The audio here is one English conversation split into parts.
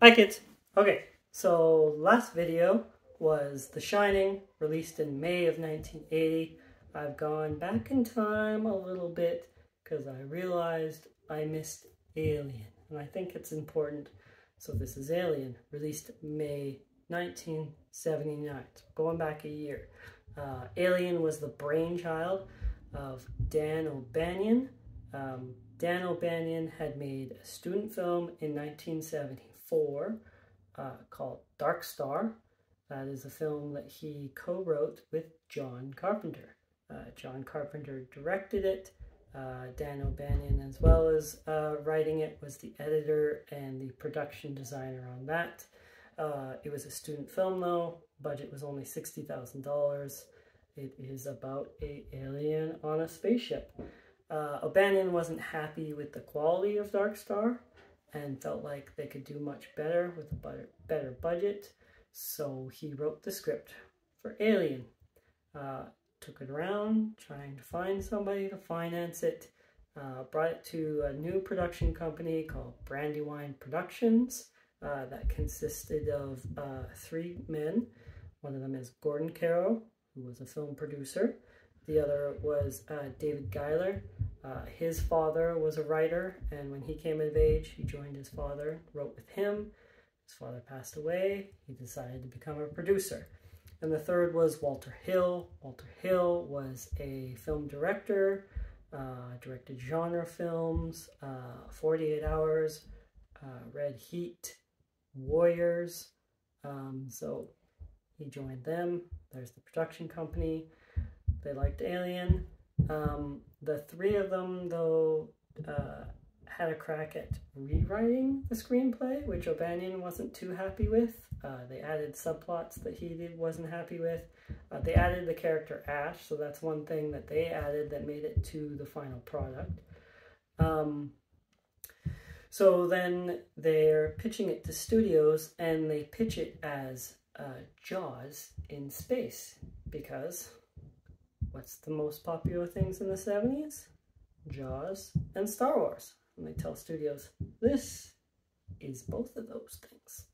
Hi kids! Okay, so last video was The Shining, released in May of 1980. I've gone back in time a little bit because I realized I missed Alien, and I think it's important. So this is Alien, released May 1979, so going back a year. Uh, Alien was the brainchild of Dan O'Bannon. Um, Dan O'Bannon had made a student film in 1974 uh, called Dark Star. That is a film that he co-wrote with John Carpenter. Uh, John Carpenter directed it. Uh, Dan O'Bannon, as well as uh, writing it, was the editor and the production designer on that. Uh, it was a student film though. Budget was only $60,000. It is about a alien on a spaceship. Uh, O'Bannon wasn't happy with the quality of Dark Star and felt like they could do much better with a better budget. So he wrote the script for Alien. Uh, took it around trying to find somebody to finance it. Uh, brought it to a new production company called Brandywine Productions uh, that consisted of uh, three men. One of them is Gordon Carroll, who was a film producer. The other was uh, David Giler. Uh, his father was a writer, and when he came of age, he joined his father, wrote with him. His father passed away. He decided to become a producer. And the third was Walter Hill. Walter Hill was a film director, uh, directed genre films, uh, 48 Hours, uh, Red Heat, Warriors. Um, so he joined them. There's the production company. They liked Alien. Um, the three of them, though, uh, had a crack at rewriting the screenplay, which O'Bannon wasn't too happy with. Uh, they added subplots that he wasn't happy with. Uh, they added the character Ash, so that's one thing that they added that made it to the final product. Um, so then they're pitching it to studios, and they pitch it as uh, Jaws in space, because what's the most popular things in the 70s? Jaws and Star Wars. And they tell studios, this is both of those things.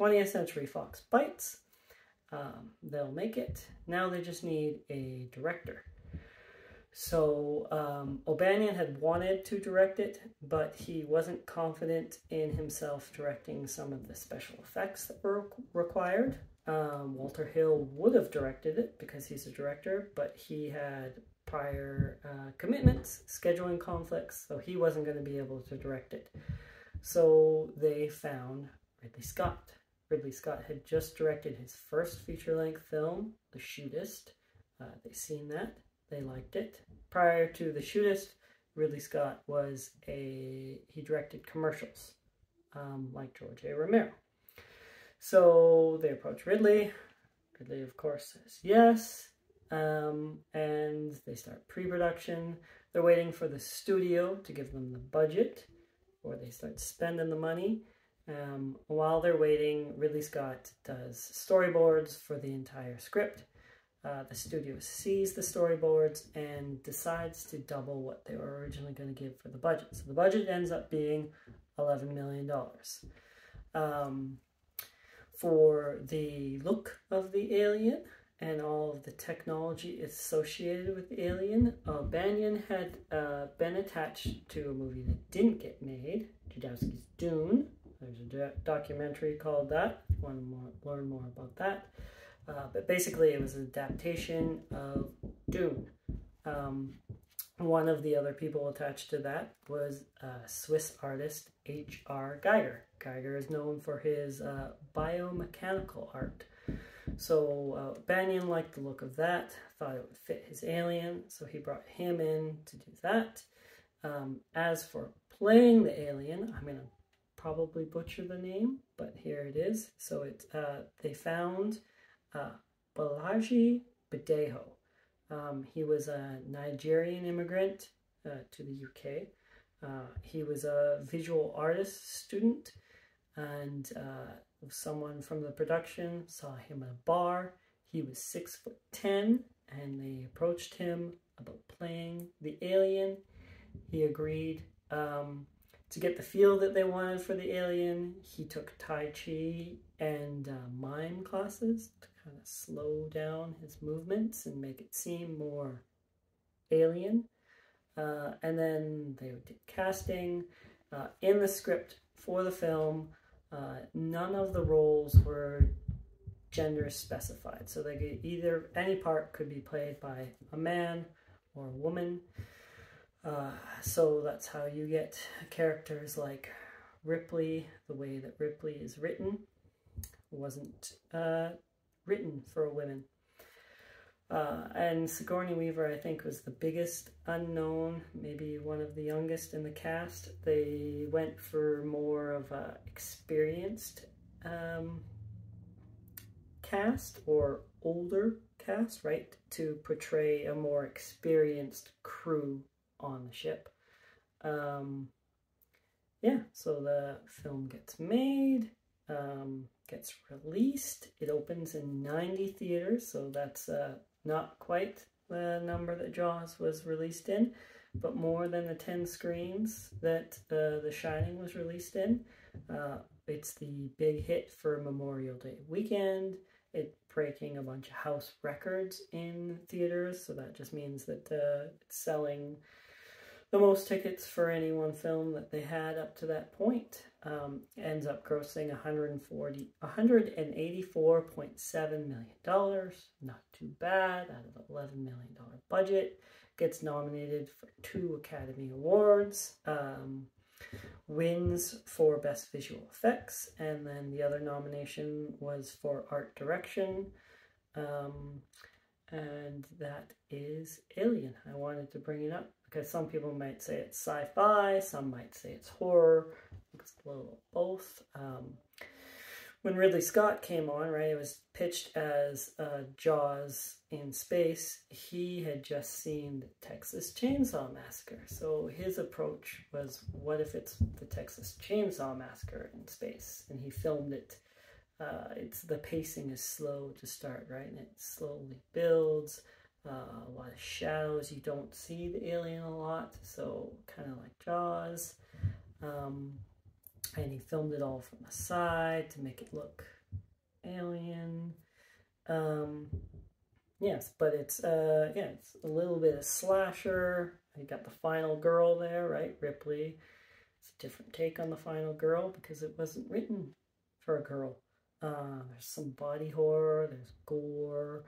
20th Century Fox bites. Um, they'll make it. Now they just need a director. So um, O'Bannon had wanted to direct it, but he wasn't confident in himself directing some of the special effects that were required. Um, Walter Hill would have directed it because he's a director, but he had prior uh, commitments, scheduling conflicts, so he wasn't going to be able to direct it. So they found Ridley Scott. Ridley Scott had just directed his first feature-length film, The Shootist. Uh, they seen that. They liked it. Prior to The Shootist, Ridley Scott was a, he directed commercials, um, like George A. Romero. So they approach Ridley. Ridley, of course, says yes. Um, and they start pre-production. They're waiting for the studio to give them the budget, or they start spending the money. Um, while they're waiting, Ridley Scott does storyboards for the entire script. Uh, the studio sees the storyboards and decides to double what they were originally going to give for the budget. So the budget ends up being $11 million. Um, for the look of the alien and all of the technology associated with the alien, uh, Bannon had uh, been attached to a movie that didn't get made, Jodorowsky's Dune. There's a documentary called that. Want to learn more about that. Uh, but basically, it was an adaptation of Dune. Um, one of the other people attached to that was uh, Swiss artist H.R. Giger. Giger is known for his uh, biomechanical art. So uh, Bannon liked the look of that, thought it would fit his alien, so he brought him in to do that. Um, as for playing the alien, I'm going to probably butcher the name, but here it is. So it, uh, they found uh, Bolaji Badejo. Um, he was a Nigerian immigrant uh, to the UK. Uh, he was a visual artist student and uh, someone from the production saw him at a bar. He was six foot ten and they approached him about playing the alien. He agreed. Um, to get the feel that they wanted for the alien, he took Tai Chi and uh, mime classes kind of slow down his movements and make it seem more alien. Uh, and then they did casting. Uh, in the script for the film, uh, none of the roles were gender specified. So they could either, any part could be played by a man or a woman. Uh, so that's how you get characters like Ripley, the way that Ripley is written wasn't uh, written for women. Uh, and Sigourney Weaver, I think, was the biggest unknown, maybe one of the youngest in the cast. They went for more of a experienced um, cast or older cast, right, to portray a more experienced crew on the ship. Um, yeah, so the film gets made, um, gets released. It opens in 90 theaters, so that's uh, not quite the number that Jaws was released in, but more than the 10 screens that uh, The Shining was released in. Uh, it's the big hit for Memorial Day weekend. It breaking a bunch of house records in theaters, so that just means that uh, it's selling the most tickets for any one film that they had up to that point. Um, ends up grossing 140, 184.7 million dollars. Not too bad out of 11 million dollar budget. Gets nominated for two Academy Awards. Um, wins for Best Visual Effects, and then the other nomination was for Art Direction. Um, and that is Alien. I wanted to bring it up because some people might say it's sci-fi, some might say it's horror. It's a little both. Um, when Ridley Scott came on, right, it was pitched as uh, Jaws in space. He had just seen the Texas Chainsaw Massacre. So his approach was, what if it's the Texas Chainsaw Massacre in space? And he filmed it. Uh, it's the pacing is slow to start, right? And it slowly builds. Uh, a lot of shadows. You don't see the alien a lot, so kind of like Jaws. Um, and he filmed it all from the side to make it look alien. Um, yes, but it's uh, yeah, it's a little bit of slasher. You got the final girl there, right? Ripley. It's a different take on the final girl because it wasn't written for a girl. Uh, there's some body horror, there's gore,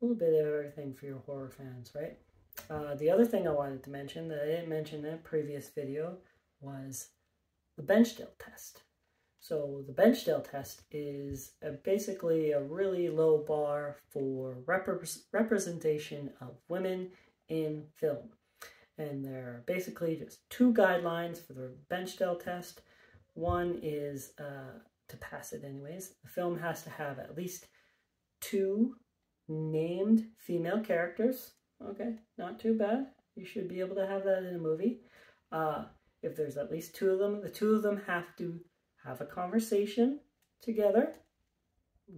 a little bit of everything for your horror fans, right? Uh, the other thing I wanted to mention that I didn't mention in a previous video was the Bechdel test. So the Bechdel test is a, basically a really low bar for representation of women in film. And there are basically just two guidelines for the Bechdel test. One is, uh, to pass it anyways, the film has to have at least two named female characters. Okay, not too bad. You should be able to have that in a movie. Uh, if there's at least two of them, the two of them have to have a conversation together.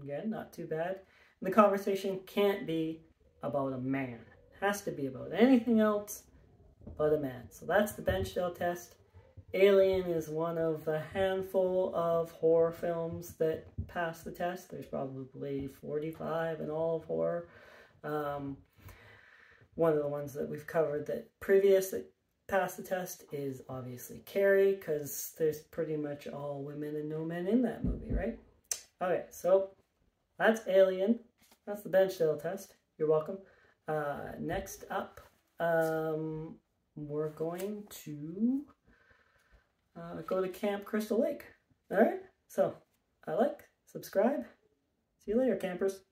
Again, not too bad. And the conversation can't be about a man. It has to be about anything else but a man. So that's the Bechdel test. Alien is one of a handful of horror films that pass the test. There's probably 45 in all of horror. Um, one of the ones that we've covered that previous that passed the test is obviously Carrie, because there's pretty much all women and no men in that movie, right? Okay, so that's Alien. That's the Bechdel test. You're welcome. Uh, next up, um, we're going to uh, go to Camp Crystal Lake. All right, so I like, subscribe. See you later, campers.